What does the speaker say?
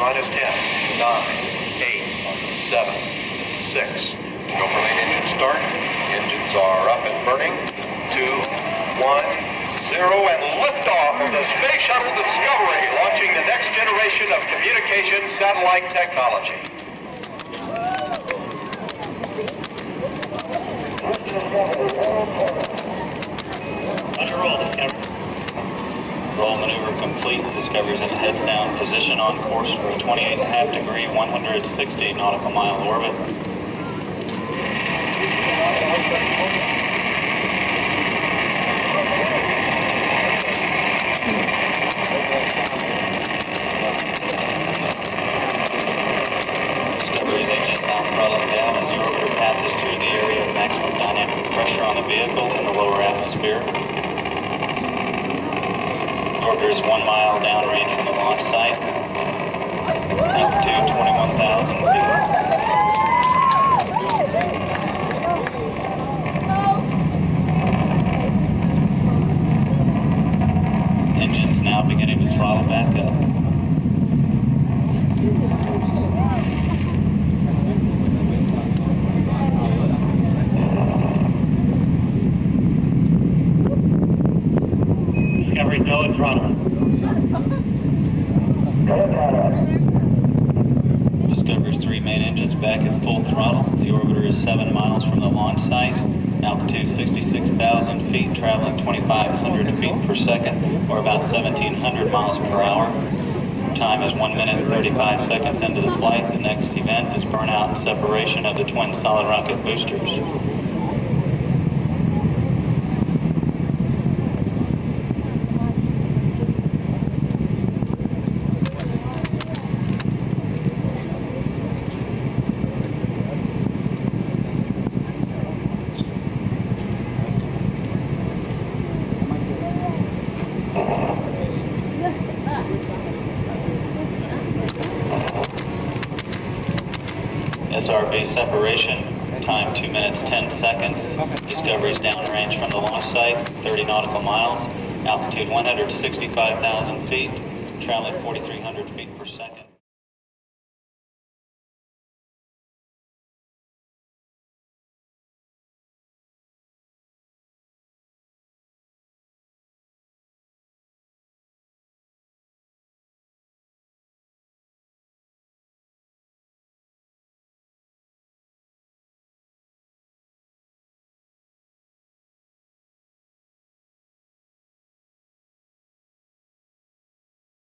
minus 10, 9, 8, 7, 6. Go for main engine start. Engines are up and burning. 2, 1, 0, and liftoff of the Space Shuttle Discovery, launching the next generation of communication satellite technology. Under roll, Discovery. Roll maneuver complete. Discovery's in heads down position on course for a 28.5 degree, 160 nautical mile orbit. Discovery's engine now throttling down as the orbiter passes through the area of maximum dynamic pressure on the vehicle in the lower atmosphere. The one mile downrange from the launch site. Altitude 21,000 feet. Engines now beginning to throttle back up. Discovery, go and throttle. Discovery's three main engines back at full throttle. The orbiter is seven miles from the launch site. Altitude 66,000 feet, traveling 2,500 feet per second, or about 1,700 miles per hour. Time is 1 minute and 35 seconds into the flight. The next event is burnout and separation of the twin solid rocket boosters. SRB separation, time 2 minutes 10 seconds. Discovery's downrange from the launch site, 30 nautical miles. Altitude 165,000 feet, traveling 4,300 feet